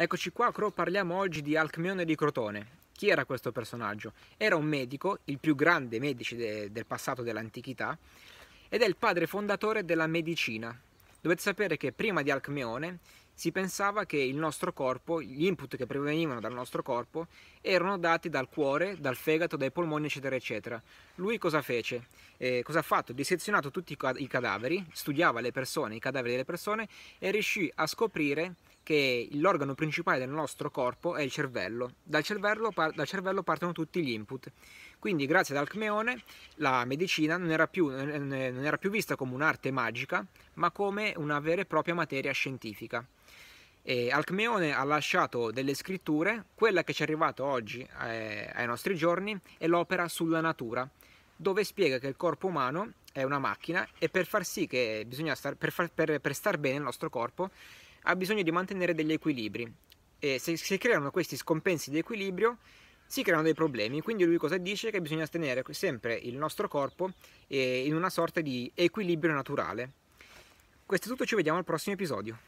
Eccoci qua, parliamo oggi di Alcmeone di Crotone. Chi era questo personaggio? Era un medico, il più grande medici de del passato dell'antichità, ed è il padre fondatore della medicina. Dovete sapere che prima di Alcmeone si pensava che il nostro corpo, gli input che provenivano dal nostro corpo, erano dati dal cuore, dal fegato, dai polmoni, eccetera, eccetera. Lui cosa fece? Eh, cosa ha fatto? Dissezionato tutti i cadaveri, studiava le persone, i cadaveri delle persone e riuscì a scoprire che l'organo principale del nostro corpo è il cervello. Dal cervello, dal cervello partono tutti gli input. Quindi grazie ad Alcmeone la medicina non era, più, non era più vista come un'arte magica, ma come una vera e propria materia scientifica. E Alcmeone ha lasciato delle scritture, quella che ci è arrivata oggi eh, ai nostri giorni è l'opera sulla natura, dove spiega che il corpo umano è una macchina e per far sì che bisogna star, per, far, per, per star bene il nostro corpo ha bisogno di mantenere degli equilibri e se si creano questi scompensi di equilibrio si creano dei problemi, quindi lui cosa dice? Che bisogna tenere sempre il nostro corpo in una sorta di equilibrio naturale. Questo è tutto, ci vediamo al prossimo episodio.